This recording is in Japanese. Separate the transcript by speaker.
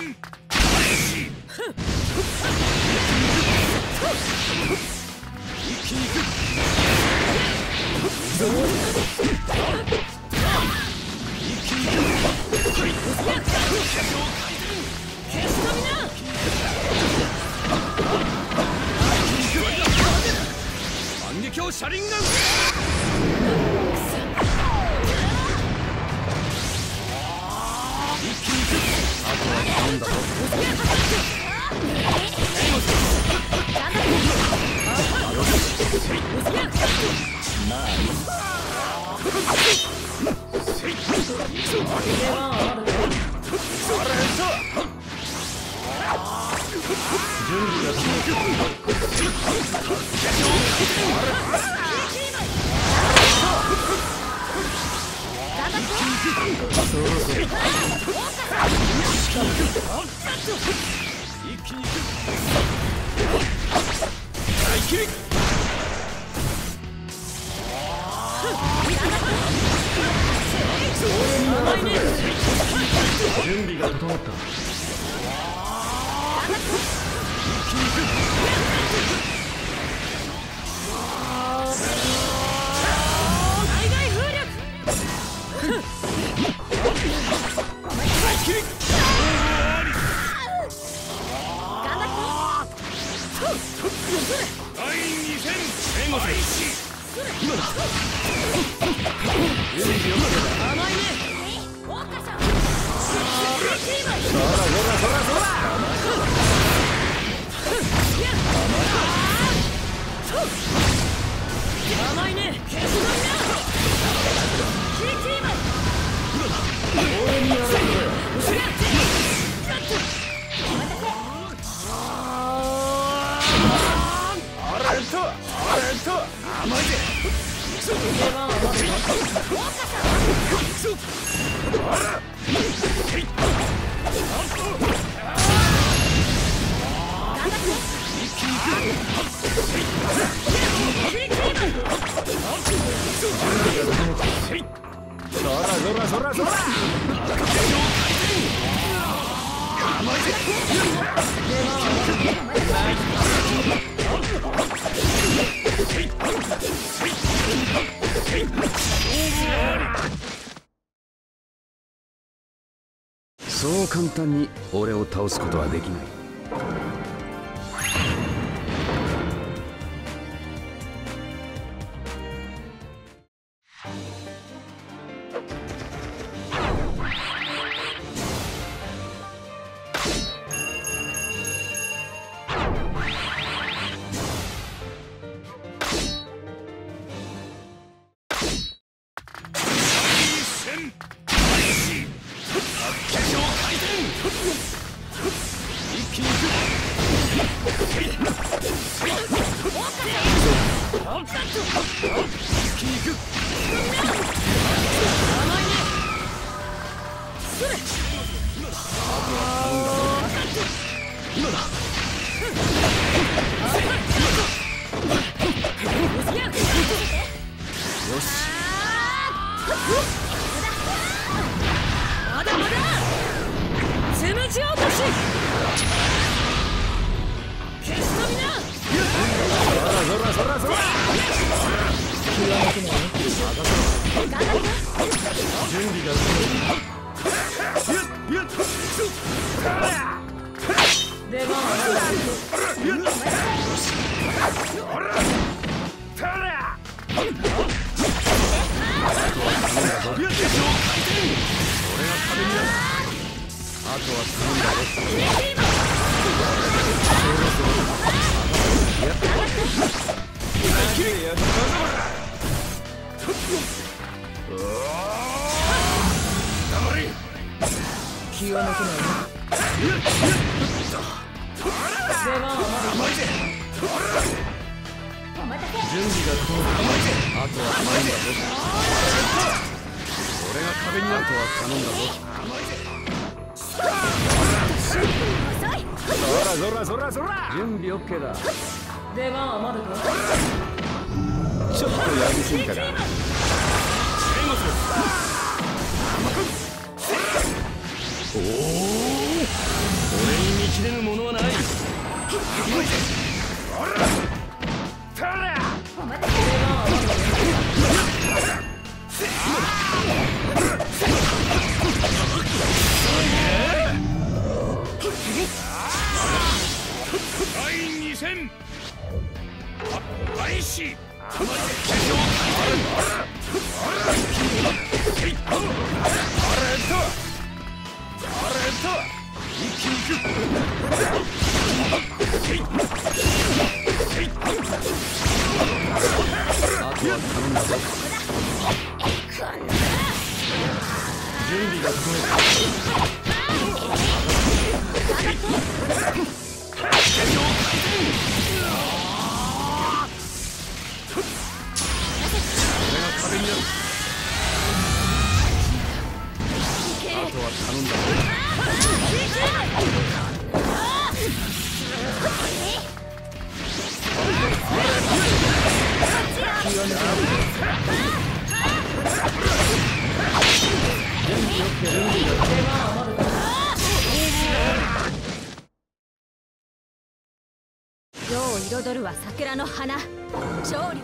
Speaker 1: 戦一気に行くんだぞ。一気に行く大切り
Speaker 2: 準備が整った
Speaker 3: 最大風力甘いねウォッカさんキーマン
Speaker 2: そらそらそらそら
Speaker 3: 甘いね消し飛びなキーキーマン
Speaker 1: あらえっとあらえっと甘いぜ
Speaker 3: 出番はまだよ
Speaker 2: そらそらそらそらそう簡単に俺を倒すことはできない。
Speaker 3: まだまだ。つむじ落とし。
Speaker 2: あとは頼んだね。備が
Speaker 1: やっ
Speaker 3: 出番はまだ
Speaker 2: あとは頼んだぞ
Speaker 3: 気は抜けないな出番はまだ
Speaker 2: 準備が整ったあとは頼んだ。ぞ俺が壁になるとは頼んだぞそらそらそらそら準備 OK だ
Speaker 3: 出番はまだか
Speaker 2: ちょっとやりすぎた
Speaker 1: 俺に道出ぬものはない。
Speaker 2: おんだぞ
Speaker 1: 準備が整え
Speaker 3: た。彩るは桜の花。勝利